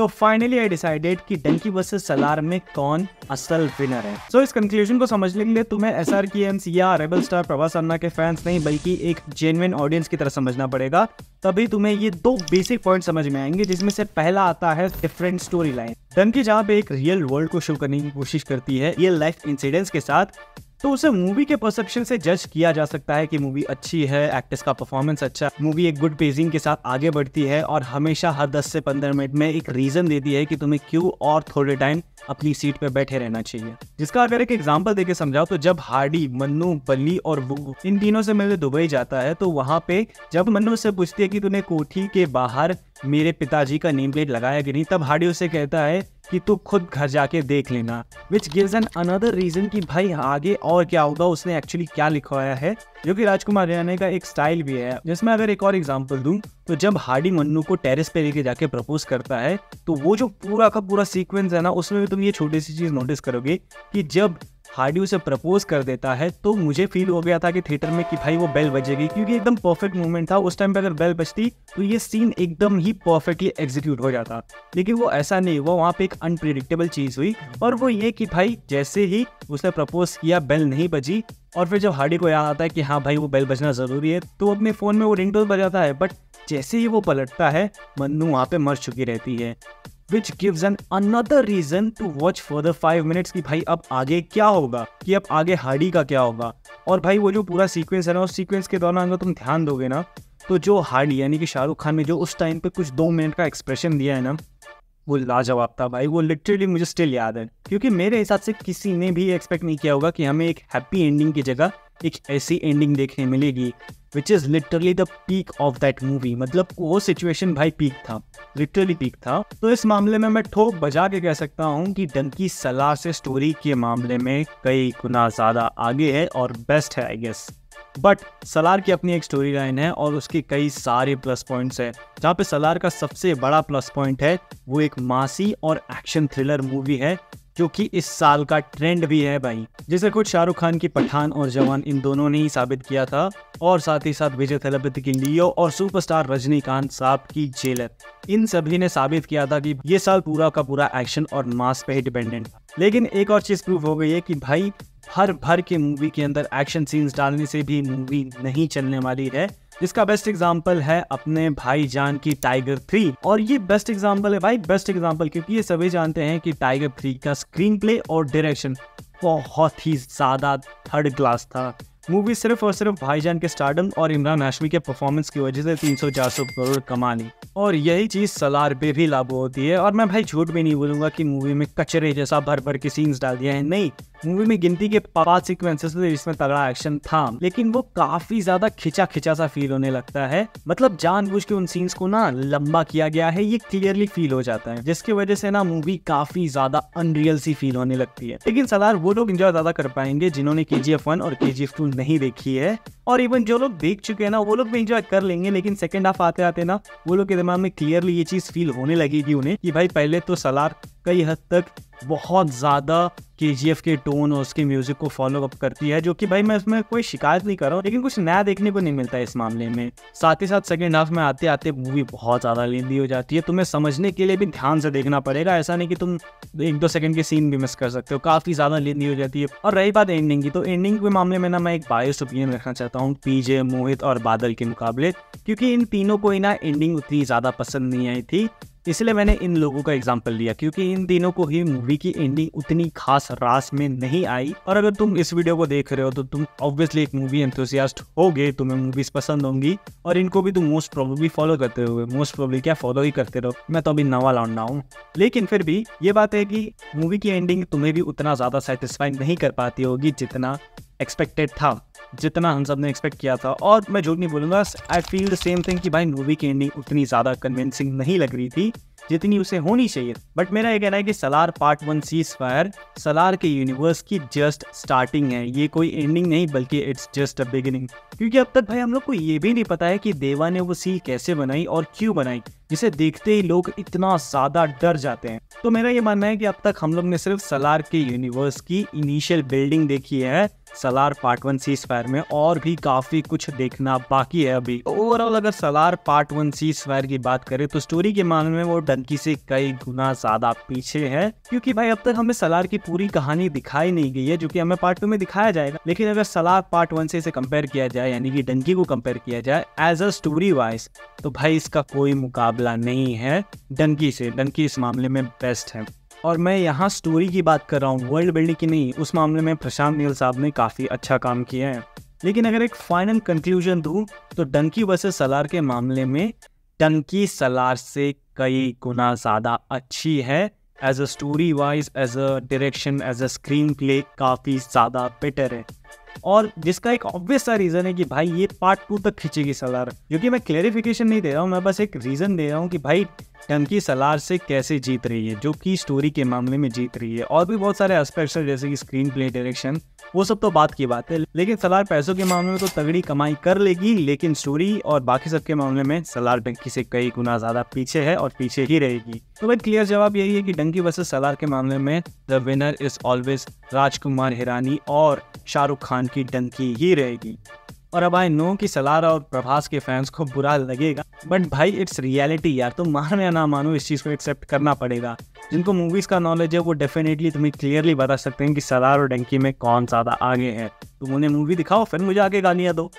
तो finally I decided कि Dunki versus Salaar में कौन असल विनर है। सो so, इस कंक्लूजन को समझने के लिए तुम्हें एस आर की एम्स या रेबल स्टार प्रभास अन्ना के फैंस नहीं बल्कि एक जेनविन ऑडियंस की तरह समझना पड़ेगा। तभी तुम्हें ये दो बेसिक पॉइंट समझ में आएँगे जिसमें से पहला आता है डिफरेंट स्टोरी लाइन डंकी जहाँ पे एक रियल वर्ल्ड को शो करने की कोशिश करती है रियल लाइफ इंसिडेंट्स के साथ तो उसे मूवी के परसेप्शन से जज किया जा सकता है कि मूवी अच्छी है एक्टर्स का परफॉर्मेंस अच्छा मूवी एक गुड पेजिंग के साथ आगे बढ़ती है और हमेशा हर 10 से 15 मिनट में एक रीजन देती है कि तुम्हें क्यों और थोड़े टाइम अपनी सीट पे बैठे रहना चाहिए। जिसका अगर एक एग्ज़ाम्पल देके समझाओ तो जब हार्डी, मन्नू, बल्ली और बुगू इन तीनों से मिलने दुबई जाता है तो वहाँ पे जब मन्नू से पूछती है कि तूने कोठी के बाहर मेरे पिताजी का नेम प्लेट लगाया कि नहीं, तब हार्डी उसे कहता है कि तू खुद घर जाके देख लेना। Which gives an another reason कि भाई आगे और क्या होगा, उसने एक्चुअली क्या लिखवाया है, जो कि राजकुमार रियाने का एक स्टाइल भी है। जिसमें अगर एक और एग्जांपल दूँ तो जब हार्डी मन्नू को टेरिस पे लेके जाके प्रपोज करता है तो वो जो पूरा का पूरा सीक्वेंस है ना, उसमें भी तुम ये छोटी सी चीज़ नोटिस करोगे कि जब हार्डी उसे प्रपोज कर देता है तो मुझे फील हो गया था कि थिएटर में कि भाई वो बेल बजेगी, क्योंकि एकदम परफेक्ट मूवमेंट था। उस टाइम पे अगर बेल बजती तो ये सीन एकदम ही परफेक्टली एग्जीक्यूट हो जाता। लेकिन वो ऐसा नहीं वो वहाँ पे एक अनप्रिडिक्टेबल चीज़ हुई, और वो ये कि भाई जैसे ही उसने प्रपोज किया बेल नहीं बजी, और फिर जब हार्डी को याद आता है कि हाँ भाई वो बेल बजना ज़रूरी है तो अपने फ़ोन में वो रिंगटोन बजाता है। बट जैसे ही वो पलटता है, मन्नू वहाँ पे मर चुकी रहती है। Which gives an another reason to watch for five minutes की भाई अब आगे क्या होगा? कि अब आगे हार्डी का क्या होगा? और भाई वो जो पूरा सीक्वेंस है ना, उस सीक्वेंस के दौरान अगर तुम ध्यान दोगे ना तो जो हार्डी यानी कि शाहरुख खान ने जो उस टाइम पे कुछ दो मिनट का एक्सप्रेशन दिया है ना, वो लाजवाब था भाई। वो लिटरली मुझे स्टिल याद है। क्योंकि मेरे हिसाब से किसी ने भी एक्सपेक्ट नहीं किया होगा कि हमें एक हैप्पी एंडिंग की जगह एक ऐसी एंडिंग देखने मिलेगी which is literally the peak of that movie मतलब वो सिचुएशन भाई पीक था लिटरली पीक था। तो इस मामले में मैं ठोक बजा के कह सकता हूँ कि डंकी सलाह से स्टोरी के मामले में कई गुना ज़्यादा आगे है और बेस्ट है आई गेस बट सलार की अपनी एक स्टोरी लाइन है और उसके कई सारे प्लस पॉइंट्स हैं। जहाँ पे सलार का सबसे बड़ा प्लस पॉइंट है, वो एक मासी और एक्शन थ्रिलर मूवी है जो कि इस साल का ट्रेंड भी है भाई। जिसे खुद शाहरुख खान की पठान और जवान इन दोनों ने ही साबित किया था, और साथ ही साथ विजय थलपति की लियो और सुपरस्टार रजनीकांत साहब की जेलर। इन सभी ने साबित किया था कि ये साल पूरा का पूरा एक्शन और मास पे ही डिपेंडेंट था। लेकिन एक और चीज़ प्रूफ हो गई है कि भाई, हर भर के मूवी के अंदर एक्शन सीन्स डालने से भी मूवी नहीं चलने वाली है। जिसका बेस्ट एग्ज़ाम्पल है अपने भाई जान की टाइगर थ्री और ये बेस्ट एग्ज़ाम्पल है भाई बेस्ट एग्ज़ाम्पल क्योंकि ये सभी जानते हैं कि टाइगर थ्री का स्क्रीन प्ले और डायरेक्शन बहुत ही ज़्यादा थर्ड क्लास था। मूवी सिर्फ़ और सिर्फ़ भाईजान के स्टार्डम और इमरान हाशमी के परफॉर्मेंस की वजह से 300-400 करोड़ कमा ली और यही चीज़ सलार पे भी लागू होती है। और मैं भाई झूठ भी नहीं बोलूँगा कि मूवी में कचरे जैसा भर भर के सीन्स डाल दिया है। नहीं मूवी में गिनती के पाँच सीक्वेंसेस थे जिसमें तगड़ा एक्शन था, लेकिन वो काफ़ी ज़्यादा खिंचा खिंचा सा फील होने लगता है। मतलब जानबूझ के उन सीन्स को ना लंबा किया गया है, ये क्लियरली फील हो जाता है, जिसकी वजह से ना मूवी काफ़ी ज़्यादा अनरियल सी फील होने लगती है। लेकिन सलार वो लोग इंजॉय ज़्यादा कर पाएँगे जिन्होंने के जी एफ़ वन और के जी एफ़ टू नहीं देखी है। और इवन जो लोग देख चुके हैं ना, वो लोग भी इंजॉय कर लेंगे, लेकिन सेकंड हाफ़ आते आते ना, वो लोग के दिमाग में क्लियरली ये चीज़ फील होने लगेगी उन्हें कि भाई पहले तो सलार कई हद तक बहुत ज़्यादा के के टोन और उसके म्यूज़िक को फॉलो अप करती है, जो कि भाई मैं उसमें कोई शिकायत नहीं कर रहा हूँ, लेकिन कुछ नया देखने को नहीं मिलता है इस मामले में। साथ ही साथ सेकेंड हाफ़ में आते आते मूवी बहुत ज़्यादा लेंदी हो जाती है, तुम्हें समझने के लिए भी ध्यान से देखना पड़ेगा, ऐसा नहीं कि तुम एक दो सेकंड के सीन भी मिस कर सकते हो, काफ़ी ज़्यादा लेंदी हो जाती है। और रही बात एंडिंग की तो एंडिंग के मामले में ना मैं एक बायस ओपिनियन रखना चाहता हूँ पीजे मोहित और बादल के मुकाबले, क्योंकि इन तीनों को ही ना एंडिंग उतनी ज़्यादा पसंद नहीं आई थी। इसलिए मैंने इन लोगों का एग्ज़ाम्पल लिया, क्योंकि इन दिनों को ही मूवी की एंडिंग उतनी खास रास में नहीं आई। और अगर तुम इस वीडियो को देख रहे हो तो तुम ऑब्वियसली एक मूवी एंथुसियास्ट होगे, तुम्हें मूवीज़ पसंद होंगी, और इनको भी तुम मोस्ट प्रोबेबली फॉलो करते हो मोस्ट प्रोबेबली क्या फॉलो ही करते रहो। मैं तो अभी नवा लौंडा हूँ। लेकिन फिर भी ये बात है कि मूवी की एंडिंग तुम्हें भी उतना ज़्यादा सेटिस्फाई नहीं कर पाती होगी जितना एक्सपेक्टेड था। जितना हम सबने एक्सपेक्ट किया था। और मैं झूठ नहीं बोलूँगा I feel the same thing कि भाई मूवी की एंडिंग उतनी ज़्यादा कन्विंसिंग नहीं लग रही थी, जितनी उसे होनी चाहिए। बट मेरा ये कहना है कि Salaar part one ceasefire Salaar के यूनिवर्स की जस्ट स्टार्टिंग है। ये कोई एंडिंग नहीं, बल्कि इट्स जस्ट अ बिगिनिंग क्योंकि अब तक भाई हम लोग को ये भी नहीं पता है कि देवा ने वो सी कैसे बनाई और क्यों बनाई। जिसे देखते ही लोग इतना ज़्यादा डर जाते हैं। तो मेरा ये मानना है कि अब तक हम लोग ने सिर्फ़ सलार के यूनिवर्स की इनिशियल बिल्डिंग देखी है, Salaar part one ceasefire में, और भी काफ़ी कुछ देखना बाकी है अभी। ओवरऑल अगर Salaar part one ceasefire की बात करें तो स्टोरी के मामले में वो डंकी से कई गुना ज़्यादा पीछे है, क्योंकि भाई अब तक हमें सलार की पूरी कहानी दिखाई नहीं गई है, जो कि हमें पार्ट टू में दिखाया जाएगा। लेकिन अगर सलार पार्ट वन से इसे कंपेयर किया जाए, यानी कि डंकी को कंपेयर किया जाए एज अ स्टोरी वाइज तो भाई इसका कोई मुकाबला नहीं है, डंकी से। डंकी इस मामले में बेस्ट है। और मैं यहाँ स्टोरी की बात कर रहा हूँ वर्ल्ड बिल्डिंग की नहीं। उस मामले में प्रशांत नील साहब ने काफ़ी अच्छा काम किया है। लेकिन अगर एक फाइनल कंक्लूजन दूँ तो डंकी वर्सेस सलार के मामले में डंकी सलार से कई गुना ज़्यादा अच्छी है। As a story wise as a direction as a screenplay काफ़ी ज़्यादा बेटर है। और जिसका एक ऑब्वियस सा रीज़न है कि भाई ये पार्ट टू तक खींचेगी सलार। क्योंकि मैं क्लेरिफिकेशन नहीं दे रहा हूँ, मैं बस एक रीज़न दे रहा हूँ कि भाई टंकी सलार से कैसे जीत रही है, जो कि स्टोरी के मामले में जीत रही है। और भी बहुत सारे एस्पेक्ट्स है, जैसे कि स्क्रीन प्ले डायरेक्शन वो सब तो बात की बात है। लेकिन सलार पैसों के मामले में तो तगड़ी कमाई कर लेगी, लेकिन स्टोरी और बाकी सब के मामले में सलार टंकी से कई गुना ज़्यादा पीछे है और पीछे ही रहेगी। तो भाई क्लियर जवाब यही है कि डंकी वर्सेस सलार के मामले में the winner is always Rajkumar Hirani और शाहरुख खान की डंकी ही रहेगी। और अब आई नो कि सलार और प्रभास के फैंस को बुरा लगेगा बट भाई इट्स रियलिटी यार तुम मानो या ना मानो इस चीज़ को एक्सेप्ट करना पड़ेगा। जिनको मूवीज़ का नॉलेज है, वो डेफिनेटली तुम्हें क्लियरली बता सकते हैं कि सलार और डंकी में कौन ज़्यादा आगे है। तुम उन्हें मूवी दिखाओ, फिर मुझे आगे गालियाँ दो।